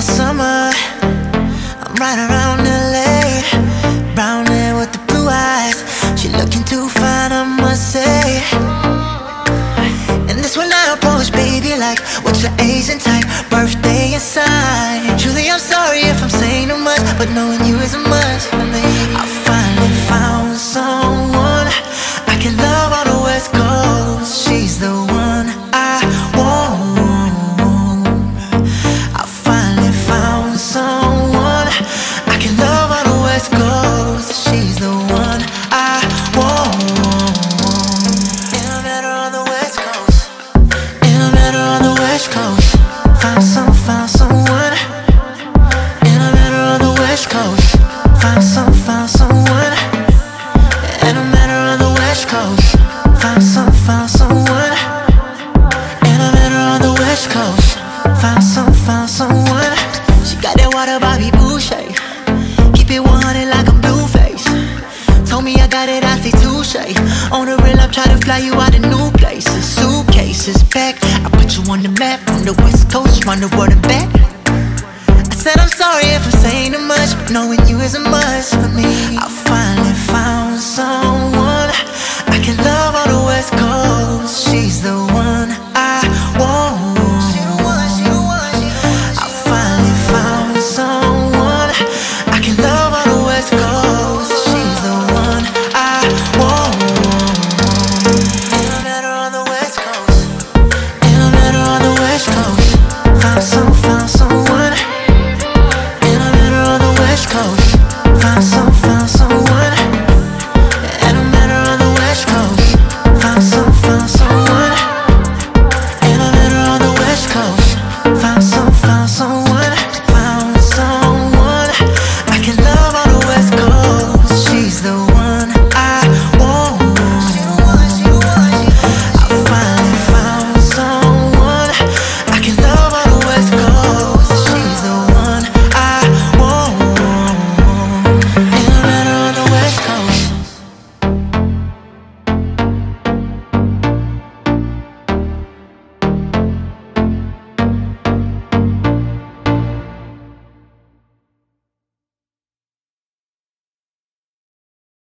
the summer, I'm right around LA. Coast. Found some, found someone. And I met her on the West Coast. Found some, found someone. She got that water Bobby Boucher. Keep it 100 like I'm Blueface. Told me I got it, I say touche. On the real, I'm trying to fly you out to new places. Suitcases packed. I put you on the map from the West Coast, run the world and back. I said I'm sorry if I'm saying too much, but knowing you is a must.